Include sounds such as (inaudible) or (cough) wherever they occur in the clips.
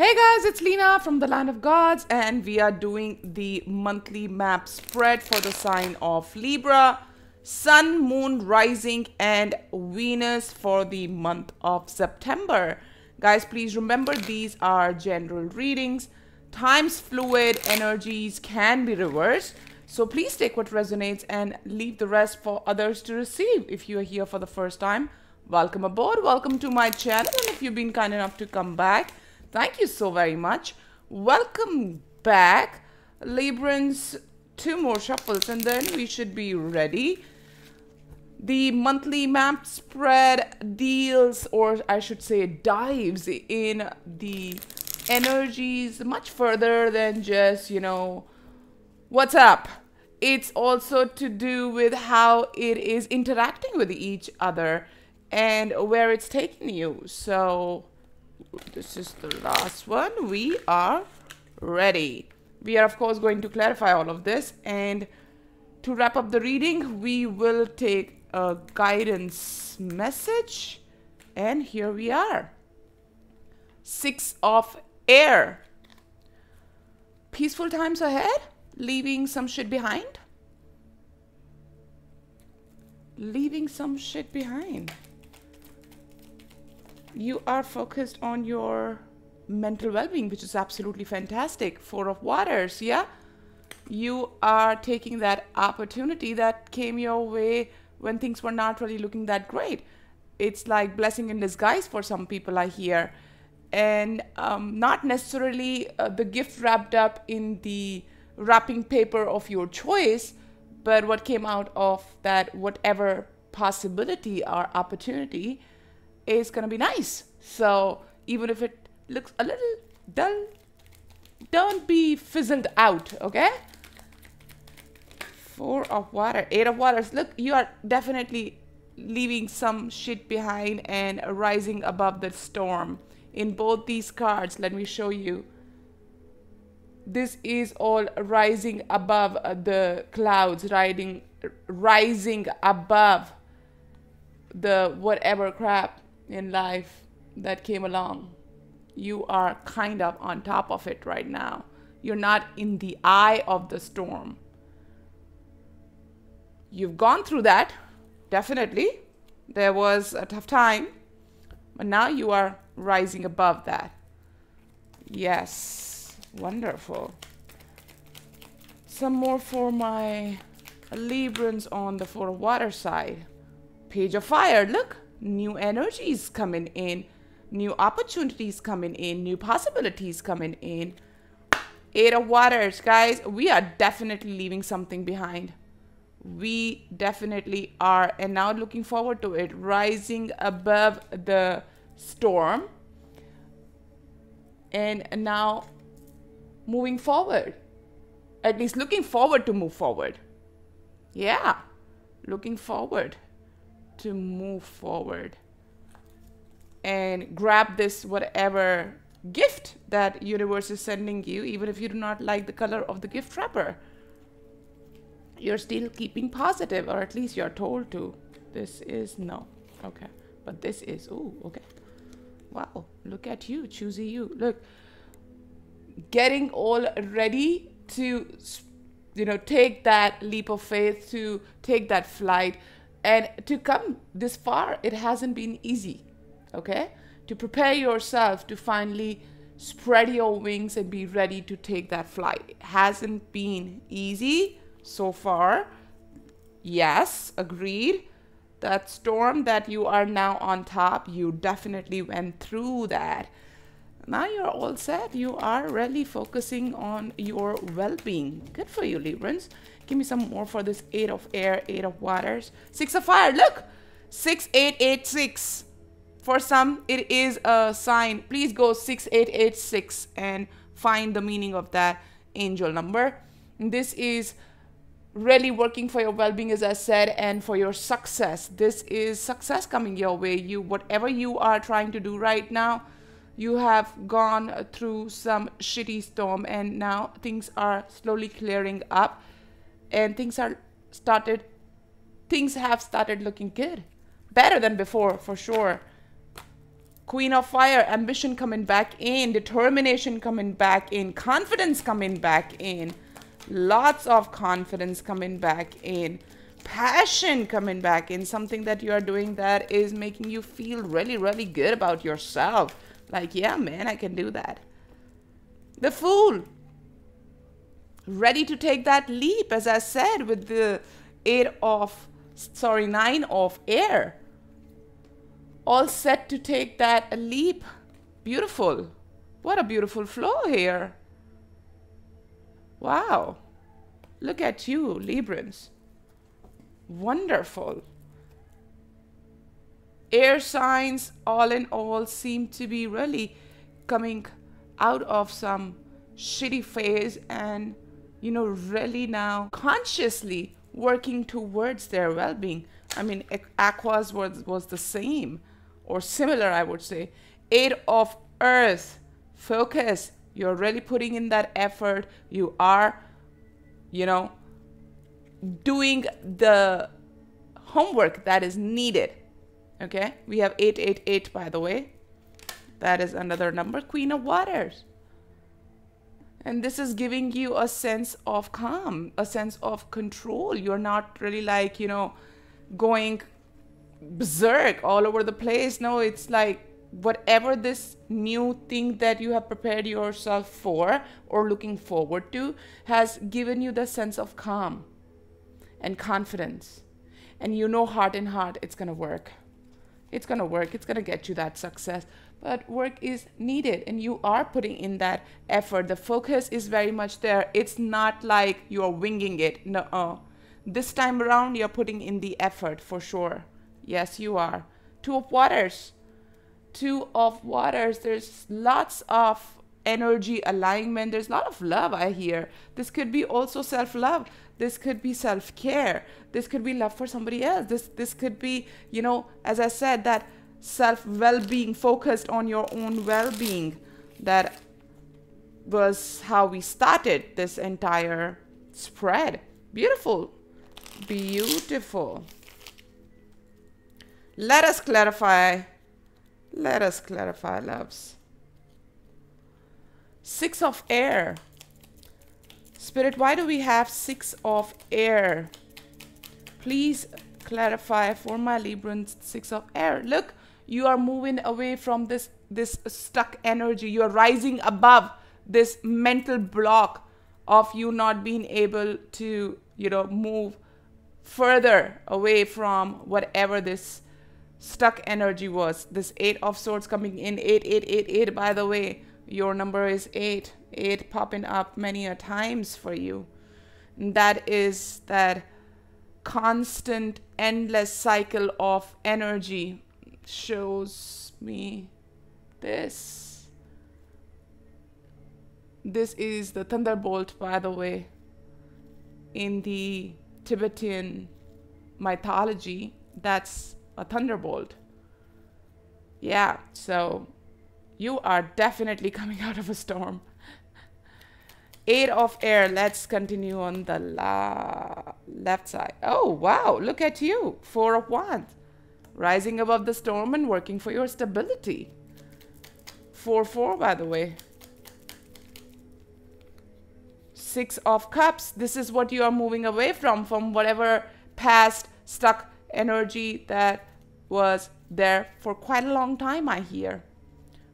Hey guys, it's Leena from the Land of Gods, and we are doing the monthly map spread for the sign of Libra, Sun, Moon, Rising, and Venus for the month of September. Guys, please remember these are general readings. Time's fluid, energies can be reversed. So please take what resonates and leave the rest for others to receive. If you are here for the first time, welcome aboard, welcome to my channel, and if you've been kind enough to come back, Thank you so very much. Welcome back, Librans. Two more shuffles and then we should be ready. The monthly map spread deals, or I should say dives in the energies much further than just, you know, what's up. It's also to do with how it is interacting with each other and where it's taking you. So this is the last one. We are ready. We are, of course, going to clarify all of this. And to wrap up the reading, we will take a guidance message. And here we are. Six of air. Peaceful times ahead. Leaving some shit behind. Leaving some shit behind you are focused on your mental well-being which is absolutely fantastic. Four of waters yeah? You are taking that opportunity that came your way when things were not really looking that great. It's like blessing in disguise for some people i hear. And um, not necessarily uh, the gift wrapped up in the wrapping paper of your choice but what came out of that whatever possibility or opportunity is to be nice. So even if it looks a little dull, don't be fizzled out, okay? Four of water, eight of waters. Look, you are definitely leaving some shit behind and rising above the storm. In both these cards, let me show you. This is all rising above uh, the clouds, riding, rising above the whatever crap in life that came along. You are kind of on top of it right now. You're not in the eye of the storm. You've gone through that, definitely. There was a tough time, but now you are rising above that. Yes, wonderful. Some more for my Librans on the Four Water side. Page of Fire, look new energies coming in, new opportunities coming in, new possibilities coming in. Eight of Waters, guys, we are definitely leaving something behind. We definitely are. And now looking forward to it, rising above the storm. And now moving forward. At least looking forward to move forward. Yeah, looking forward to move forward and grab this whatever gift that universe is sending you even if you do not like the color of the gift wrapper. You're still keeping positive or at least you're told to. This is no. Okay. But this is oh okay. Wow. Look at you choosy you. Look. Getting all ready to you know take that leap of faith to take that flight and to come this far, it hasn't been easy, okay? To prepare yourself to finally spread your wings and be ready to take that flight. It hasn't been easy so far. Yes, agreed. That storm that you are now on top, you definitely went through that. Now you're all set. You are really focusing on your well being. Good for you, Librans. Give me some more for this eight of air, eight of waters, six of fire. Look, six, eight, eight, six. For some, it is a sign. Please go six, eight, eight, six and find the meaning of that angel number. This is really working for your well-being as i said and for your success this is success coming your way you whatever you are trying to do right now you have gone through some shitty storm and now things are slowly clearing up and things are started things have started looking good. Better than before for sure. Queen of Fire, ambition coming back in, determination coming back in, confidence coming back in, lots of confidence coming back in, passion coming back in, something that you are doing that is making you feel really, really good about yourself. Like, yeah, man, I can do that. The Fool, ready to take that leap, as I said, with the eight of, sorry, nine of air all set to take that leap. Beautiful. What a beautiful flow here. Wow. Look at you, Librans. Wonderful. Air signs, all in all, seem to be really coming out of some shitty phase and, you know, really now consciously working towards their well being. I mean, Aquas was, was the same or similar, I would say. Eight of Earth, focus. You're really putting in that effort. You are, you know, doing the homework that is needed. Okay, we have 888 by the way. That is another number, Queen of Waters. And this is giving you a sense of calm, a sense of control. You're not really like, you know, going berserk all over the place. No, it's like whatever this new thing that you have prepared yourself for or looking forward to has given you the sense of calm and confidence. And you know, heart in heart, it's going to work. It's going to work. It's going to get you that success. But work is needed, and you are putting in that effort. The focus is very much there. It's not like you're winging it. No. This time around, you're putting in the effort for sure. Yes, you are. Two of waters. Two of waters. There's lots of energy alignment. There's a lot of love, I hear. This could be also self love. This could be self care. This could be love for somebody else. This, this could be, you know, as I said, that self well being, focused on your own well being. That was how we started this entire spread. Beautiful. Beautiful. Let us clarify. Let us clarify, loves. Six of air. Spirit, why do we have six of air? Please clarify for my Librans, six of air. Look, you are moving away from this, this stuck energy. You are rising above this mental block of you not being able to, you know, move further away from whatever this stuck energy was. This eight of swords coming in, eight, eight, eight, eight. By the way, your number is eight, eight popping up many a times for you. And that is that constant, endless cycle of energy shows me this. This is the thunderbolt, by the way, in the Tibetan mythology. That's a thunderbolt. Yeah, so you are definitely (laughs) coming out of a storm. Eight of air. Let's continue on the la left side. Oh, wow. Look at you. Four of wands. Rising above the storm and working for your stability. Four, four, by the way. Six of cups. This is what you are moving away from, from whatever past stuck energy that was there for quite a long time, I hear.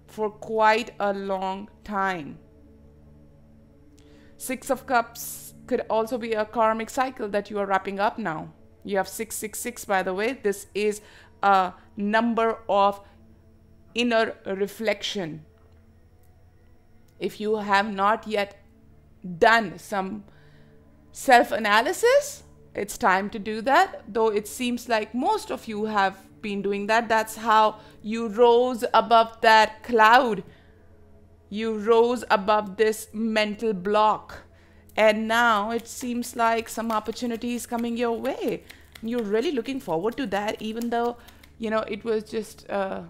For quite a long time. Six of Cups could also be a karmic cycle that you are wrapping up now. You have 666, by the way. This is a number of inner reflection. If you have not yet done some self analysis, it's time to do that. Though it seems like most of you have been doing that. That's how you rose above that cloud. You rose above this mental block. And now it seems like some opportunity is coming your way. You're really looking forward to that, even though, you know, it was just uh,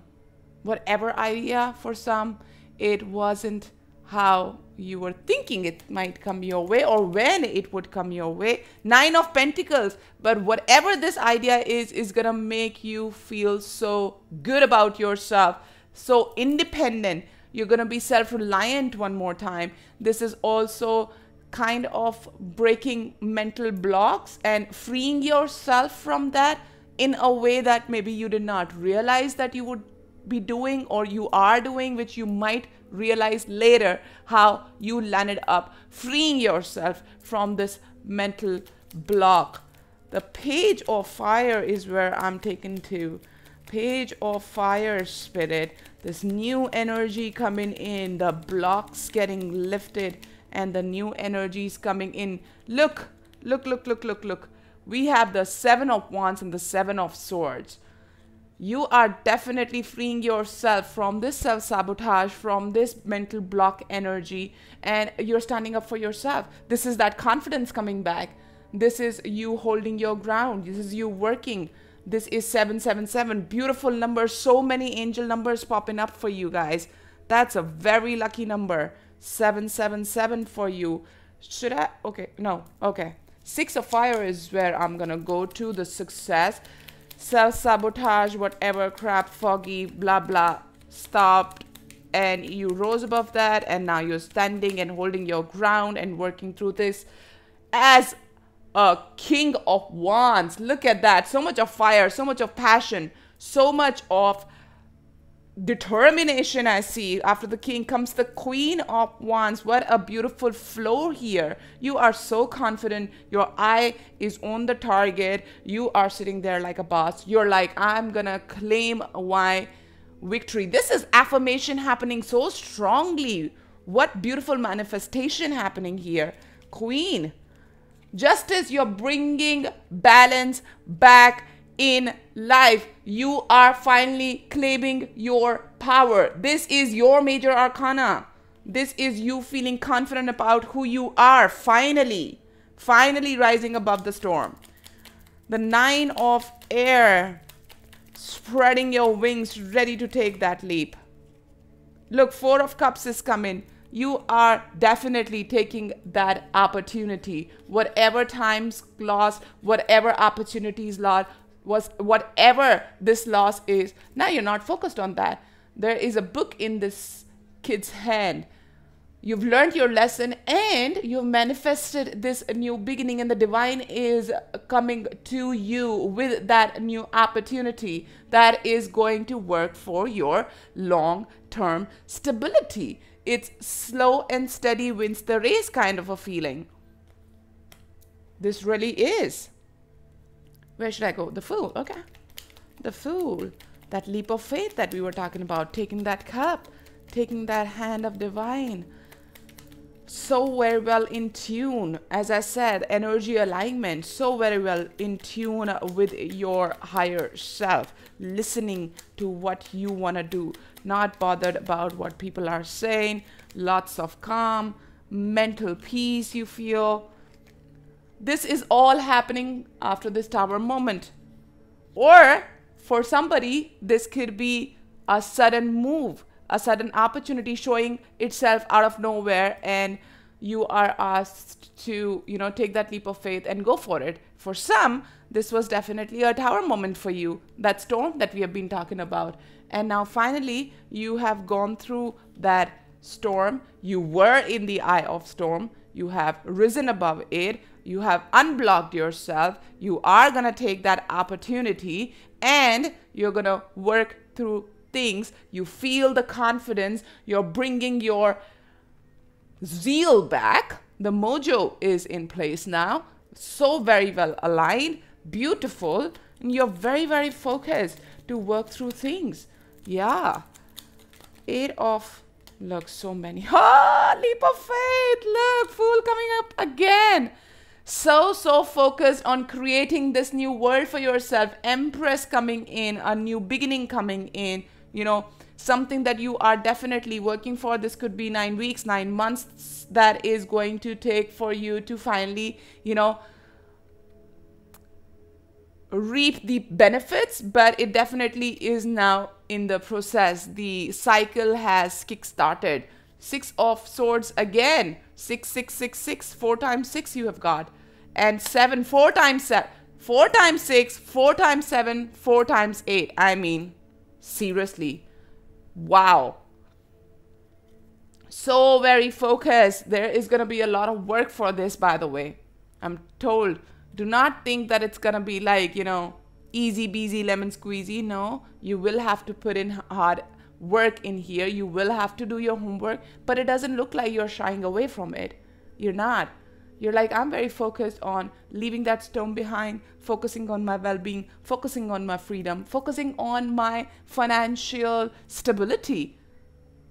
whatever idea for some, it wasn't how you were thinking it might come your way or when it would come your way. Nine of Pentacles. But whatever this idea is, is going to make you feel so good about yourself. so independent. You're going to be self reliant one more time. This is also kind of breaking mental blocks and freeing yourself from that in a way that maybe you did not realize that you would be doing or you are doing, which you might realize later how you landed up freeing yourself from this mental block. The page of fire is where I'm taken to. Page of fire spirit. This new energy coming in, the blocks getting lifted, and the new energies coming in. Look, look, look, look, look, look. We have the Seven of Wands and the Seven of Swords you are definitely freeing yourself from this self sabotage, from this mental block energy, and you're standing up for yourself. This is that confidence coming back. This is you holding your ground. This is you working. This is 777. Beautiful number. So many angel numbers popping up for you guys. That's a very lucky number. 777 for you. Should I? Okay, no. Okay. Six of fire is where I'm gonna go to the success self sabotage, whatever crap, foggy, blah blah, stopped. And you rose above that, and now you're standing and holding your ground and working through this as a king of wands. Look at that. So much of fire, so much of passion, so much of determination I see. After the king comes the queen of wands. What a beautiful flow here. You are so confident. Your eye is on the target. You are sitting there like a boss. You're like, I'm gonna claim my victory. This is affirmation happening so strongly. What beautiful manifestation happening here. Queen. justice, you're bringing balance back in life. You are finally claiming your power. This is your major arcana. This is you feeling confident about who you are, finally, finally rising above the storm. The nine of air, spreading your wings, ready to take that leap. Look, four of cups is coming. You are definitely taking that opportunity. Whatever times lost, whatever opportunities lost, was whatever this loss is. Now you're not focused on that. There is a book in this kid's hand. You've learned your lesson and you've manifested this new beginning, and the divine is coming to you with that new opportunity that is going to work for your long term stability. It's slow and steady wins the race kind of a feeling. This really is. Where should I go? The Fool. Okay. The Fool. That leap of faith that we were talking about. Taking that cup. Taking that hand of divine. So very well in tune. As I said, energy alignment. So very well in tune with your higher self. Listening to what you want to do. Not bothered about what people are saying. Lots of calm. Mental peace you feel this is all happening after this tower moment. Or for somebody, this could be a sudden move, a sudden opportunity showing itself out of nowhere, and you are asked to, you know, take that leap of faith and go for it. For some, this was definitely a tower moment for you, that storm that we have been talking about. And now finally, you have gone through that storm. You were in the eye of storm. You have risen above it you have unblocked yourself. You are going to take that opportunity and you're going to work through things. You feel the confidence. You're bringing your zeal back. The mojo is in place now. So very well aligned, beautiful, and you're very, very focused to work through things. Yeah. Eight of look so many (laughs) ah leap of faith look fool coming up again so so focused on creating this new world for yourself. Empress coming in a new beginning coming in. You know something that you are definitely working for. This could be 9 weeks 9 months that is going to take for you to finally you know reap the benefits. But it definitely is now in the process. The cycle has kick-started six of swords again six six six six four times six you have got and 7 4 times 7 4 times 6 4 times 7 4 times 8 i mean seriously Wow. So very focused. There is going to be a lot of work for this, by the way. I'm told. Do not think that it's going to be like, you know, easy beasy lemon squeezy. No, you will have to put in hard work in here. You will have to do your homework, but it doesn't look like you're shying away from it. You're not. You're like, I'm very focused on leaving that stone behind, focusing on my well being, focusing on my freedom, focusing on my financial stability.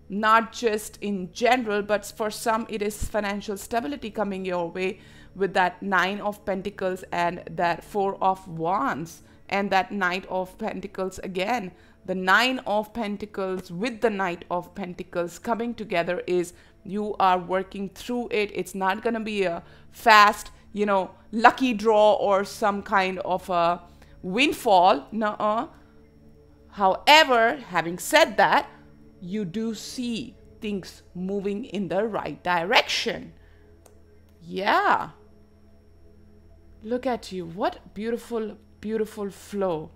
Not just in general, but for some, it is financial stability coming your way with that Nine of Pentacles and that Four of Wands and that Knight of Pentacles again. The Nine of Pentacles with the Knight of Pentacles coming together is you are working through it. It's not going to be a fast, you know, lucky draw or some kind of a windfall. No. However, having said that, you do see things moving in the right direction. Yeah. Look at you. What beautiful, beautiful flow.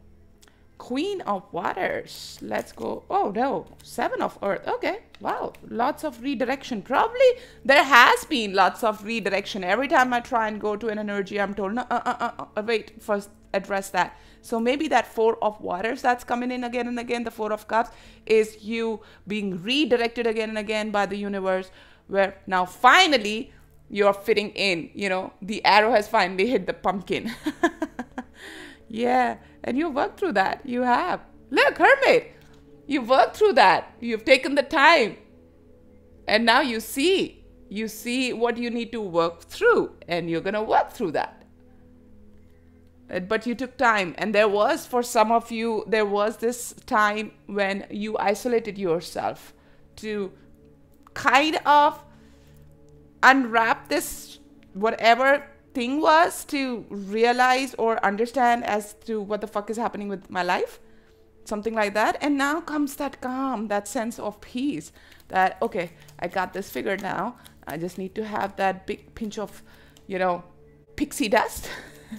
Queen of Waters. Let's go. Oh, no. Seven of Earth. Okay. Wow. Lots of redirection. Probably there has been lots of redirection. Every time I try and go to an energy, I'm told, no, uh, uh, uh, uh, wait, first address that. So maybe that Four of Waters that's coming in again and again, the Four of Cups, is you being redirected again and again by the universe, where now finally you're fitting in. You know, the arrow has finally hit the pumpkin. (laughs) yeah and you worked through that. You have. Look, Hermit, you've worked through that. You've taken the time. And now you see. You see what you need to work through, and you're going to work through that. But you took time. And there was, for some of you, there was this time when you isolated yourself to kind of unwrap this, whatever thing was to realize or understand as to what the fuck is happening with my life something like that. And now comes that calm that sense of peace that okay i got this figured now. I just need to have that big pinch of you know pixie dust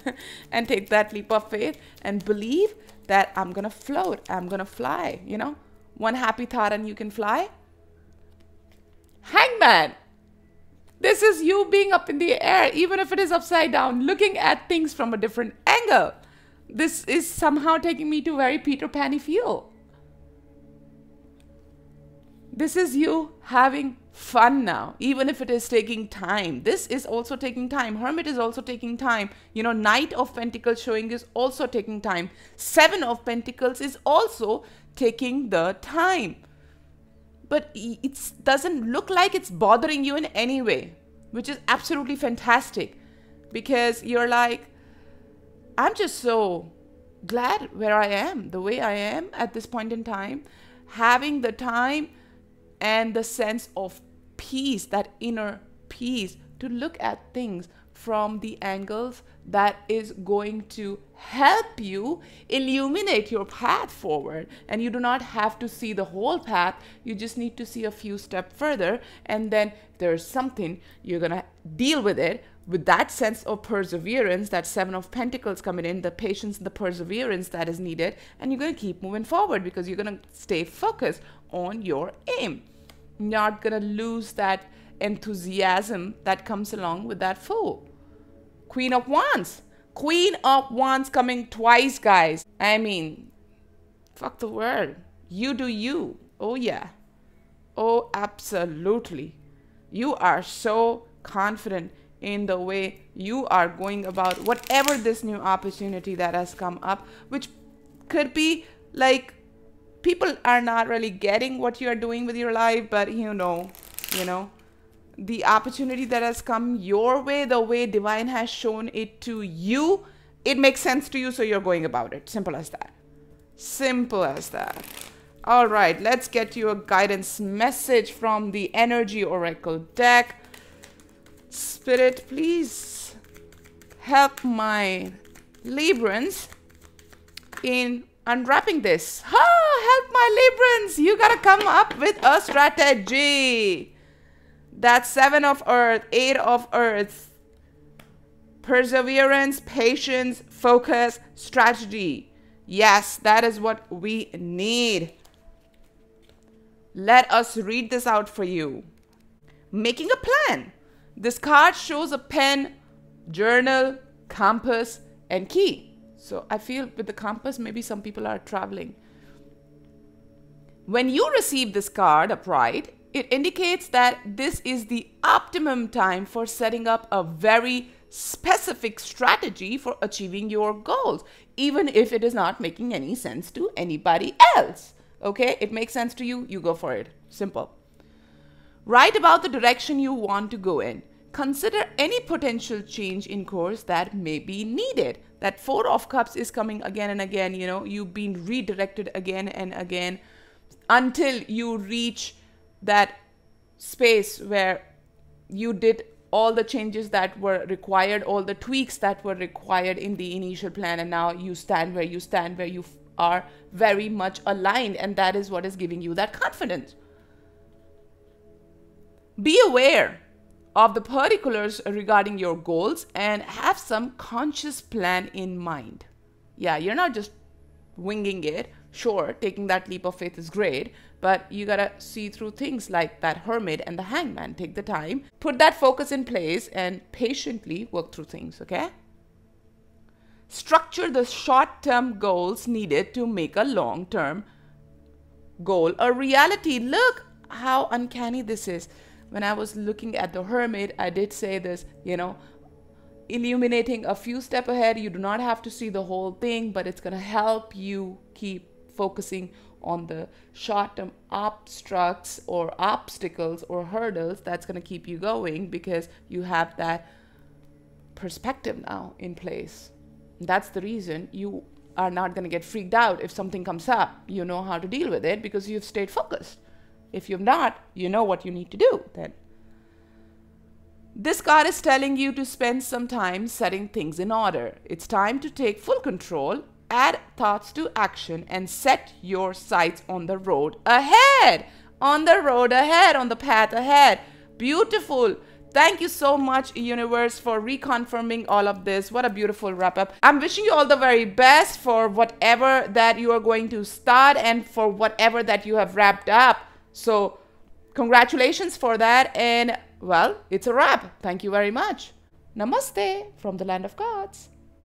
(laughs) and take that leap of faith and believe that i'm gonna float i'm gonna fly you know? One happy thought and you can fly. Hangman this is you being up in the air, even if it is upside down, looking at things from a different angle. This is somehow taking me to very Peter Panny feel. This is you having fun now, even if it is taking time. This is also taking time. Hermit is also taking time. You know, Knight of Pentacles showing is also taking time. Seven of Pentacles is also taking the time but it doesn't look like it's bothering you in any way, which is absolutely fantastic. Because you're like, I'm just so glad where I am, the way I am at this point in time, having the time and the sense of peace, that inner peace to look at things from the angles that is going to help you illuminate your path forward. And you do not have to see the whole path. You just need to see a few steps further. And then there's something you're going to deal with it with that sense of perseverance that seven of pentacles coming in the patience and the perseverance that is needed. And you're going to keep moving forward because you're going to stay focused on your aim. Not going to lose that enthusiasm that comes along with that fool Queen of Wands. Queen of Wands coming twice, guys. I mean, fuck the world. You do you. Oh, yeah. Oh, absolutely. You are so confident in the way you are going about whatever this new opportunity that has come up, which could be like people are not really getting what you're doing with your life, but you know, you know, the opportunity that has come your way, the way divine has shown it to you, it makes sense to you, so you're going about it. Simple as that. Simple as that. All right, let's get you a guidance message from the Energy Oracle deck. Spirit, please help my Librans in unwrapping this. Help my Librans. You gotta come up with a strategy. That's seven of earth, eight of earth. Perseverance, patience, focus, strategy. Yes, that is what we need. Let us read this out for you. Making a plan. This card shows a pen, journal, compass, and key. So I feel with the compass, maybe some people are traveling. When you receive this card upright, it indicates that this is the optimum time for setting up a very specific strategy for achieving your goals, even if it is not making any sense to anybody else. Okay, it makes sense to you, you go for it. Simple. Write about the direction you want to go in. Consider any potential change in course that may be needed. That Four of Cups is coming again and again, you know, you've been redirected again and again until you reach that space where you did all the changes that were required, all the tweaks that were required in the initial plan, and now you stand where you stand, where you are very much aligned, and that is what is giving you that confidence. Be aware of the particulars regarding your goals and have some conscious plan in mind. Yeah, you're not just winging it. Sure, taking that leap of faith is great, but you gotta see through things like that hermit and the hangman. Take the time, put that focus in place, and patiently work through things, okay? Structure the short term goals needed to make a long term goal a reality. Look how uncanny this is. When I was looking at the hermit, I did say this, you know, illuminating a few step ahead. You do not have to see the whole thing, but it's going to help you keep focusing on the short term obstructs or obstacles or hurdles that's going to keep you going because you have that perspective now in place. That's the reason you are not going to get freaked out if something comes up. You know how to deal with it because you've stayed focused. If you've not, you know what you need to do then. This card is telling you to spend some time setting things in order. It's time to take full control, add thoughts to action, and set your sights on the road ahead. On the road ahead, on the path ahead. Beautiful. Thank you so much, universe, for reconfirming all of this. What a beautiful wrap up. I'm wishing you all the very best for whatever that you are going to start and for whatever that you have wrapped up. So, congratulations for that. And, well, it's a wrap. Thank you very much. Namaste from the land of gods.